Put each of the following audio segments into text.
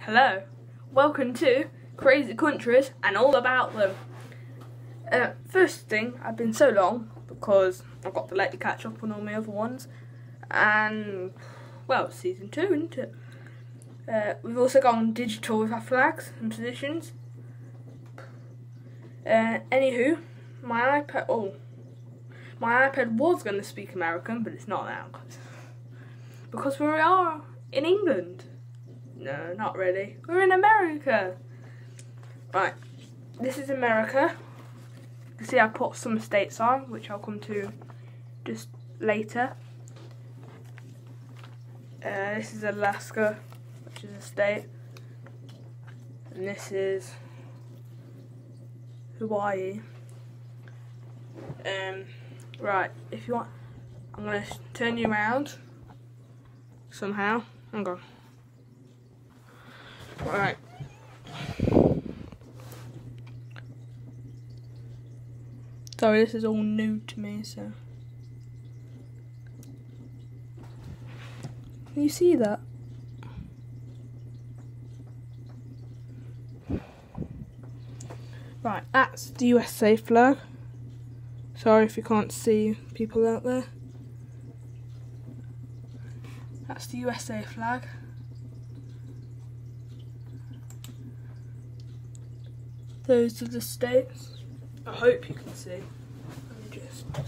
Hello, welcome to Crazy Countries and all about them. Uh, first thing, I've been so long because I've got to let you catch up on all my other ones, and well, season two, isn't it? Uh, we've also gone digital with our flags and positions. Uh, anywho, my iPad. Oh, my iPad was going to speak American, but it's not now because we are in England. No, not really. We're in America. Right, this is America. You can see I put some states on, which I'll come to just later. Uh, this is Alaska, which is a state. And this is Hawaii. Um, right, if you want, I'm going to turn you around somehow. Hang on. Right. Sorry, this is all new to me, so. Can you see that? Right, that's the USA flag. Sorry if you can't see people out there. That's the USA flag. Those are the states. I hope you can see. Let me just. Uh,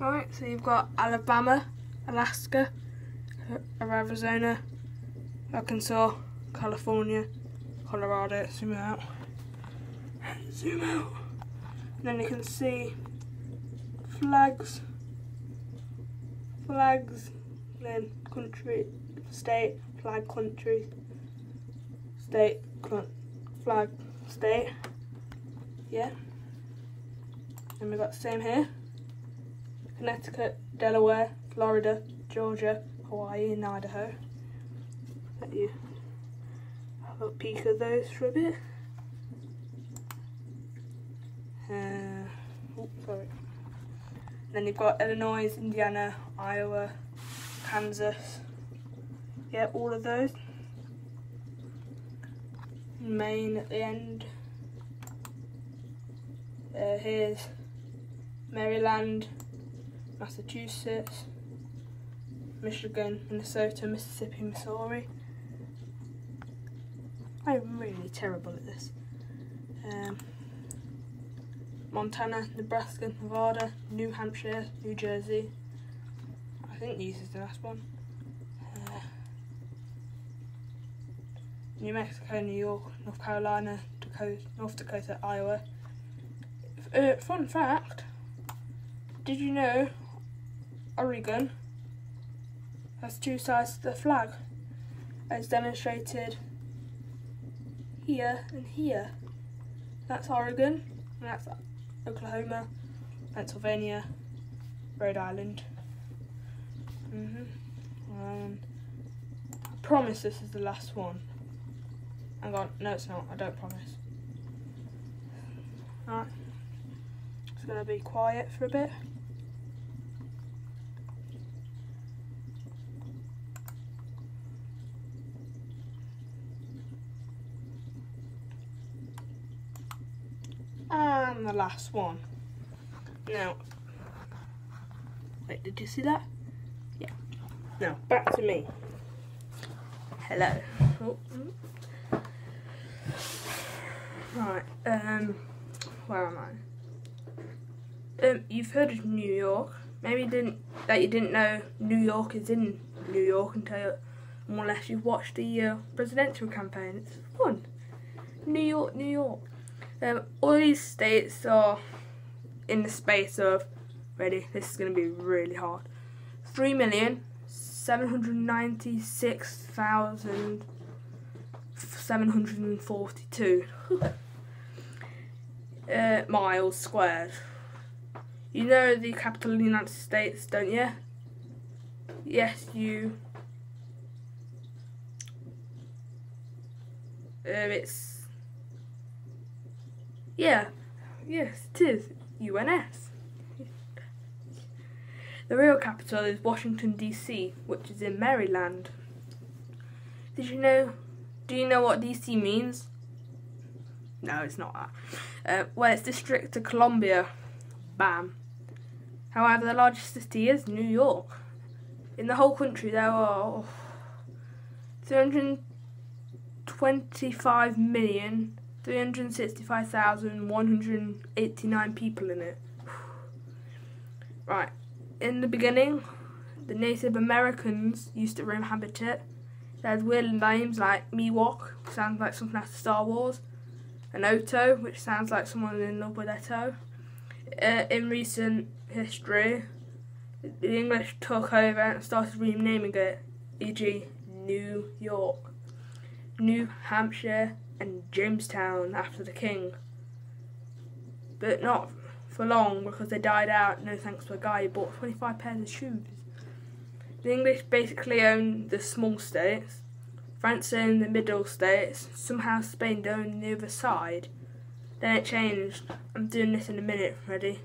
right, so you've got Alabama, Alaska, Arizona, Arkansas, California, Colorado. Zoom out. Zoom out. And then you can see flags, flags, then country, state, flag, country, state, flag, state. Yeah. And we've got the same here. Connecticut, Delaware, Florida, Georgia, Hawaii and Idaho. Let you a peek of those for a bit. Uh, oh, sorry. Then you've got Illinois, Indiana, Iowa, Kansas. Yeah, all of those. Maine at the end. Uh, here's Maryland, Massachusetts, Michigan, Minnesota, Mississippi, Missouri. I'm really terrible at this. Um, Montana, Nebraska, Nevada, New Hampshire, New Jersey. I think this is the last one. Uh, New Mexico, New York, North Carolina, Dakota, North Dakota, Iowa. Uh, fun fact, did you know Oregon has two sides to the flag as demonstrated here and here. That's Oregon and that's Oklahoma, Pennsylvania, Rhode Island. Mm -hmm. I promise this is the last one. Hang on, no it's not, I don't promise. Alright, it's going to be quiet for a bit. And the last one. Now, wait, did you see that? Yeah. Now, back to me. Hello. Oh. Right, um, where am I? Um, you've heard of New York. Maybe you didn't that you didn't know New York is in New York until unless you've watched the uh, presidential campaign. It's fun. New York, New York. Um, all these states are in the space of ready. This is going to be really hard. Three million seven hundred ninety six thousand seven hundred and forty two uh, miles squared. You know the capital of the United States, don't you? Yes, you. Uh, it's yeah, Yes, it is. UNS. The real capital is Washington DC, which is in Maryland. Did you know? Do you know what DC means? No, it's not that. Uh, well, it's District of Columbia. Bam. However, the largest city is New York. In the whole country, there are 325 million 365,189 people in it. Right. In the beginning, the Native Americans used to inhabit it. There's weird names like Miwok, which sounds like something out of Star Wars, and Oto, which sounds like someone in love with Eto. Uh, in recent history, the English took over and started renaming it, e.g., New York, New Hampshire, and Jamestown after the king. But not for long because they died out, no thanks to a guy who bought 25 pairs of shoes. The English basically owned the small states, France owned the middle states, somehow Spain owned the other side. Then it changed. I'm doing this in a minute, ready?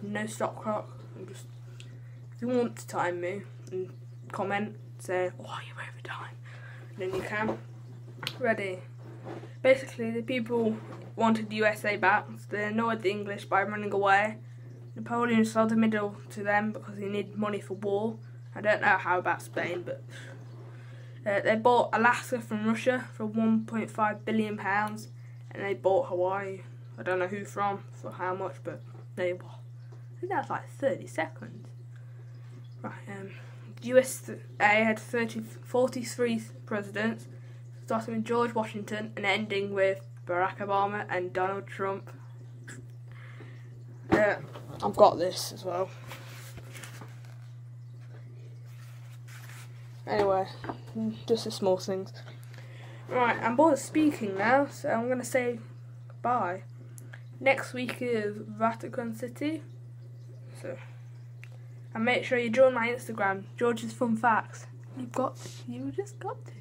No stop clock. I'm just if you want to time me and comment, say, oh you're over time. Then you can. Ready. Basically, the people wanted the USA back, so they annoyed the English by running away. Napoleon sold the middle to them because he needed money for war. I don't know how about Spain, but uh, they bought Alaska from Russia for 1.5 billion pounds, and they bought Hawaii. I don't know who from for how much, but they. I think that's like 30 seconds. Right. Um, USA had 30, 43 presidents starting with George Washington and ending with Barack Obama and Donald Trump. Uh, I've got this as well. Anyway, just the small things. Right, I'm bored of speaking now, so I'm going to say bye. Next week is Vatican City. So, and make sure you join my Instagram, George's Fun Facts. You've got, you just got to.